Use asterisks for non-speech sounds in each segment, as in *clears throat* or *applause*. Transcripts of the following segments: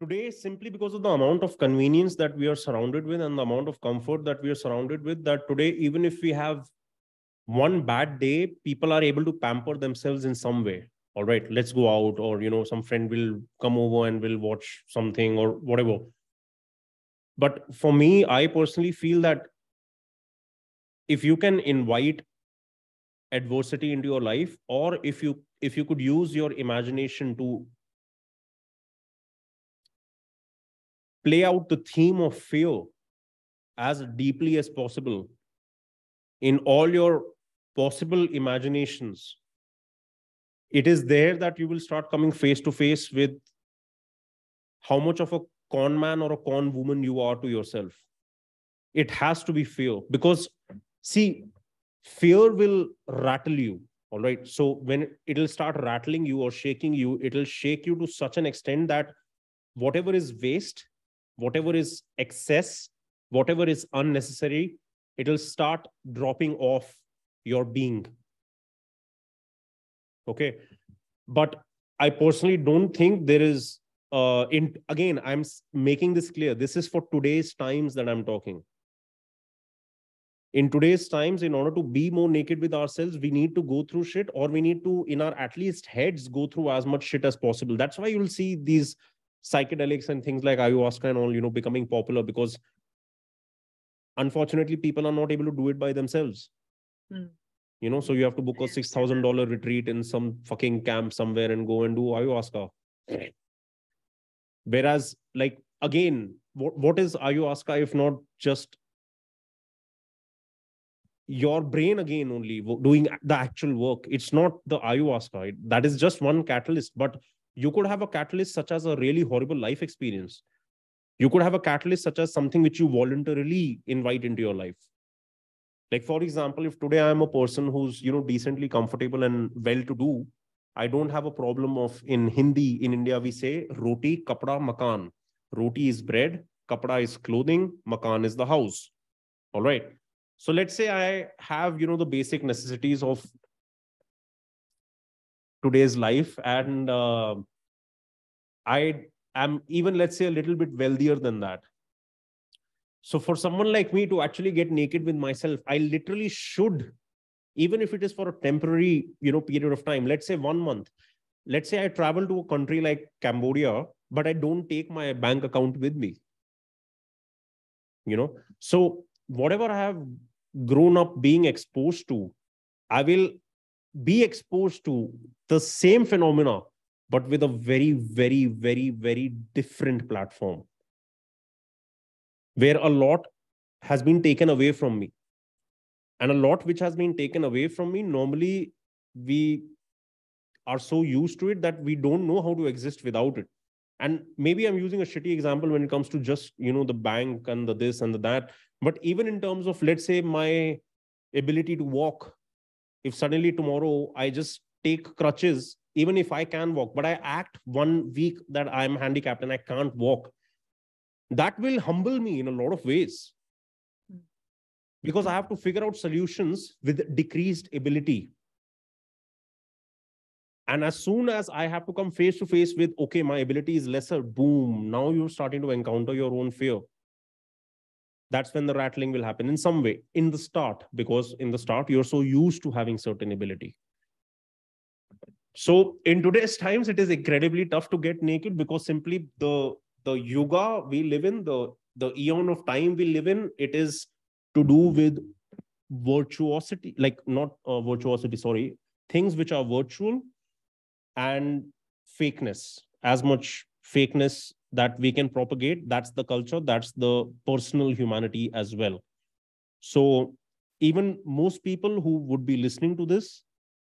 today simply because of the amount of convenience that we are surrounded with and the amount of comfort that we are surrounded with that today even if we have one bad day people are able to pamper themselves in some way. All right let's go out or you know some friend will come over and will watch something or whatever. But for me i personally feel that if you can invite adversity into your life or if you if you could use your imagination to play out the theme of fear as deeply as possible in all your possible imaginations. It is there that you will start coming face to face with how much of a con man or a con woman you are to yourself. It has to be fear because see fear will rattle you all right? So when it'll start rattling you or shaking you it'll shake you to such an extent that whatever is waste whatever is excess whatever is unnecessary it'll start dropping off your being. Okay? But i personally don't think there is uh in again i'm making this clear. This is for today's times that i'm talking. In today's times in order to be more naked with ourselves we need to go through shit or we need to in our at least heads go through as much shit as possible. That's why you'll see these psychedelics and things like ayahuasca and all you know becoming popular because unfortunately people are not able to do it by themselves. Mm. you know so you have to book a $6000 retreat in some fucking camp somewhere and go and do ayahuasca. *clears throat* Whereas like again what, what is ayahuasca if not just your brain again only doing the actual work? It's not the ayahuasca. That is just one catalyst. But you could have a catalyst such as a really horrible life experience. You could have a catalyst such as something which you voluntarily invite into your life. Like for example if today i am a person who's you know decently comfortable and well to do i don't have a problem of in hindi in india we say roti kapda makan. Roti is bread kapda is clothing makan is the house. All right. So let's say i have you know the basic necessities of today's life. And uh, i am even let's say a little bit wealthier than that. So for someone like me to actually get naked with myself i literally should even if it is for a temporary you know period of time let's say one month. Let's say i travel to a country like cambodia but i don't take my bank account with me. You know? So whatever i have grown up being exposed to i will be exposed to the same phenomena but with a very very very very different platform where a lot has been taken away from me. And a lot which has been taken away from me normally we are so used to it that we don't know how to exist without it. And maybe i'm using a shitty example when it comes to just you know the bank and the this and the that. But even in terms of let's say my ability to walk if suddenly tomorrow i just take crutches even if i can walk but i act one week that i'm handicapped and i can't walk that will humble me in a lot of ways. Hmm. Because i have to figure out solutions with decreased ability. And as soon as i have to come face to face with okay my ability is lesser boom now you're starting to encounter your own fear that's when the rattling will happen in some way in the start because in the start you're so used to having certain ability. So in today's times it is incredibly tough to get naked because simply the the yuga we live in the the eon of time we live in it is to do with virtuosity like not uh, virtuosity sorry things which are virtual and fakeness as much fakeness that we can propagate. That's the culture. That's the personal humanity as well. So even most people who would be listening to this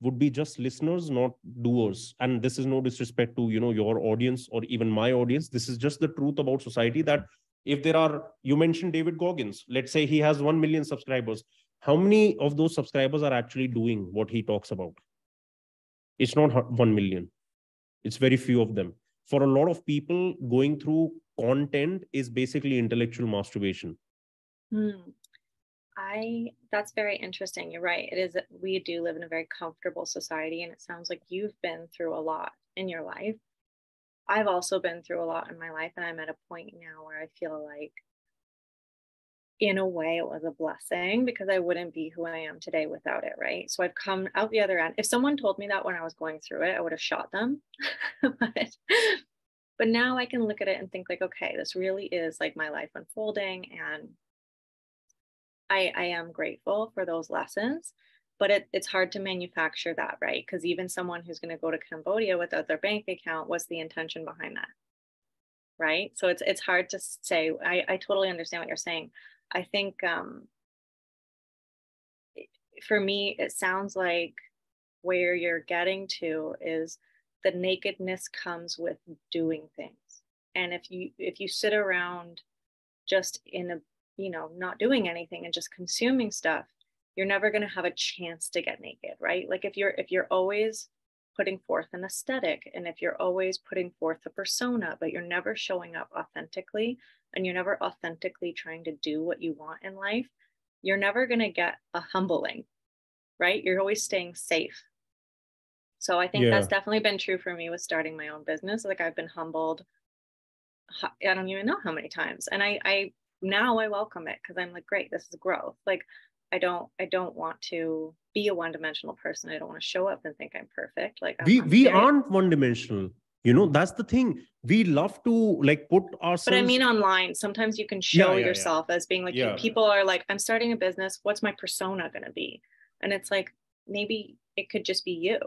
would be just listeners not doers. And this is no disrespect to you know your audience or even my audience. This is just the truth about society that if there are you mentioned david goggins. Let's say he has 1 million subscribers. How many of those subscribers are actually doing what he talks about? It's not 1 million. It's very few of them for a lot of people going through content is basically intellectual masturbation hmm. i that's very interesting you're right it is we do live in a very comfortable society and it sounds like you've been through a lot in your life I've also been through a lot in my life, and I'm at a point now where I feel like, in a way, it was a blessing because I wouldn't be who I am today without it, right? So I've come out the other end. If someone told me that when I was going through it, I would have shot them. *laughs* but, but now I can look at it and think like, okay, this really is like my life unfolding, and I, I am grateful for those lessons but it, it's hard to manufacture that right? Because even someone who's going to go to cambodia without their bank account what's the intention behind that? Right? So it's it's hard to say i, I totally understand what you're saying. I think um, for me it sounds like where you're getting to is the nakedness comes with doing things. And if you if you sit around just in a you know not doing anything and just consuming stuff you're never going to have a chance to get naked right? Like if you're if you're always putting forth an aesthetic and if you're always putting forth a persona but you're never showing up authentically and you're never authentically trying to do what you want in life you're never going to get a humbling right? You're always staying safe so i think yeah. that's definitely been true for me with starting my own business like i've been humbled i don't even know how many times and i i now i welcome it because i'm like great this is growth like I don't I don't want to be a one-dimensional person. I don't want to show up and think I'm perfect. Like we I'm we aren't one-dimensional. You know, that's the thing. We love to like put ourselves. But I mean, online, sometimes you can show yeah, yeah, yourself as being like, people are like, I'm starting a business. What's my persona going to be? And it's like, maybe it could just be you.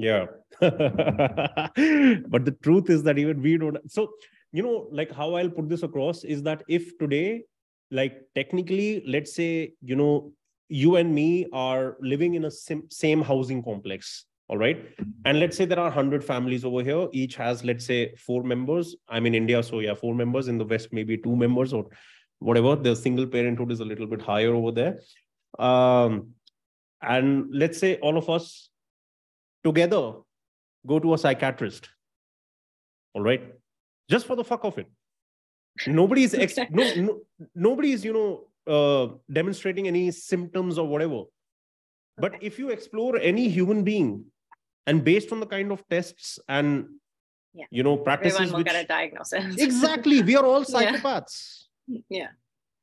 Yeah. *laughs* but the truth is that even we don't. So, you know, like how I'll put this across is that if today like technically let's say you know you and me are living in a sim- same housing complex all right and let's say there are 100 families over here each has let's say four members i'm in india so yeah four members in the west maybe two members or whatever the single parenthood is a little bit higher over there um, and let's say all of us together go to a psychiatrist. All right? Just for the fuck of it. Nobody's ex- *laughs* no, no nobody's you know uh, demonstrating any symptoms or whatever. But if you explore any human being and based on the kind of tests and yeah. you know practices Everyone will which, get a diagnosis. Exactly. We are all *laughs* psychopaths. Yeah. yeah.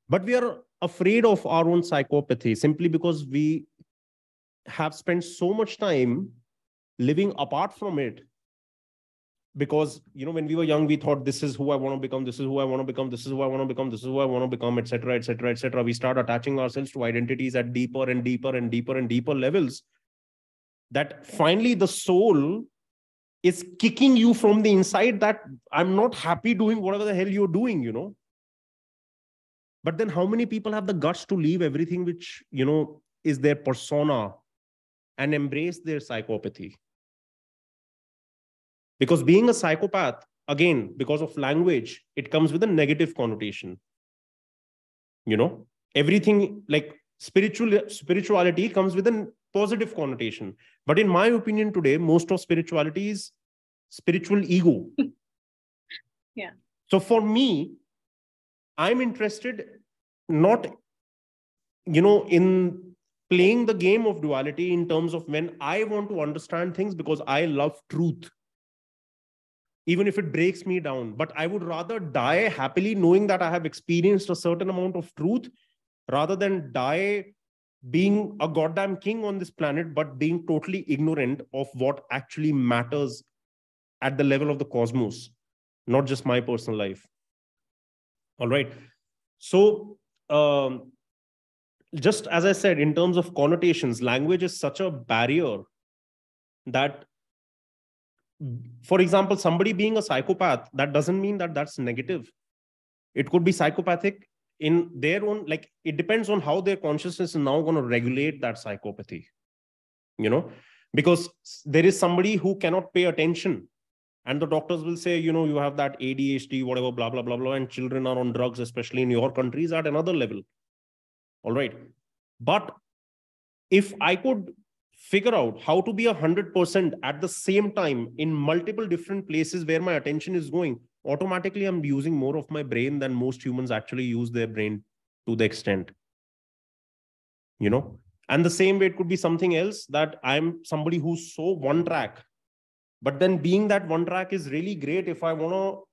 But we are afraid of our own psychopathy simply because we have spent so much time living apart from it. Because you know when we were young we thought this is who i want to become this is who i want to become this is who i want to become this is who i want to become etc etc etc we start attaching ourselves to identities at deeper and deeper and deeper and deeper levels that finally the soul is kicking you from the inside that i'm not happy doing whatever the hell you're doing you know? But then how many people have the guts to leave everything which you know is their persona and embrace their psychopathy because being a psychopath again because of language it comes with a negative connotation. You know everything like spiritual spirituality comes with a positive connotation. But in my opinion today most of spirituality is spiritual ego. *laughs* Yeah. So for me i'm interested not you know in playing the game of duality in terms of when i want to understand things because i love truth even if it breaks me down. But I would rather die happily knowing that I have experienced a certain amount of truth rather than die being a goddamn king on this planet, but being totally ignorant of what actually matters at the level of the cosmos, not just my personal life. All right. So, um, just as I said, in terms of connotations, language is such a barrier that for example, somebody being a psychopath, that doesn't mean that that's negative. It could be psychopathic in their own, like, it depends on how their consciousness is now going to regulate that psychopathy, you know, because there is somebody who cannot pay attention. And the doctors will say, you know, you have that ADHD, whatever, blah, blah, blah, blah. And children are on drugs, especially in your countries, at another level. All right. But if I could figure out how to be a 100% at the same time in multiple different places where my attention is going automatically i'm using more of my brain than most humans actually use their brain to the extent. You know? And the same way it could be something else that i'm somebody who's so one track. But then being that one track is really great if i want to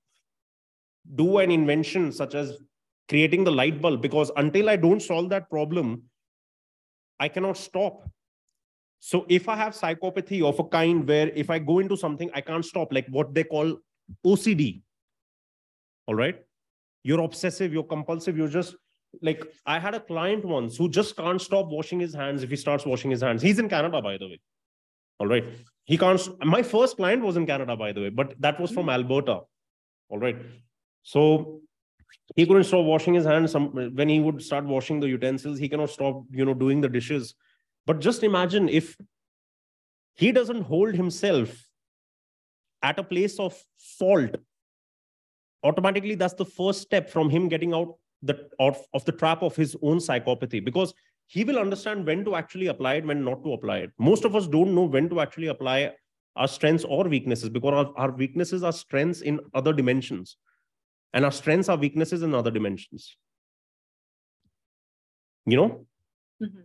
do an invention such as creating the light bulb because until i don't solve that problem i cannot stop so if i have psychopathy of a kind where if i go into something i can't stop like what they call ocd all right? You're obsessive you're compulsive you're just like i had a client once who just can't stop washing his hands if he starts washing his hands. He's in canada by the way. All right? He can't my first client was in canada by the way but that was from hmm. alberta. All right? So he couldn't stop washing his hands. Some when he would start washing the utensils he cannot stop you know doing the dishes but just imagine if he doesn't hold himself at a place of fault automatically that's the first step from him getting out the of, of the trap of his own psychopathy. Because he will understand when to actually apply it when not to apply it. Most of us don't know when to actually apply our strengths or weaknesses because our, our weaknesses are strengths in other dimensions. And our strengths are weaknesses in other dimensions. You know? Mhm.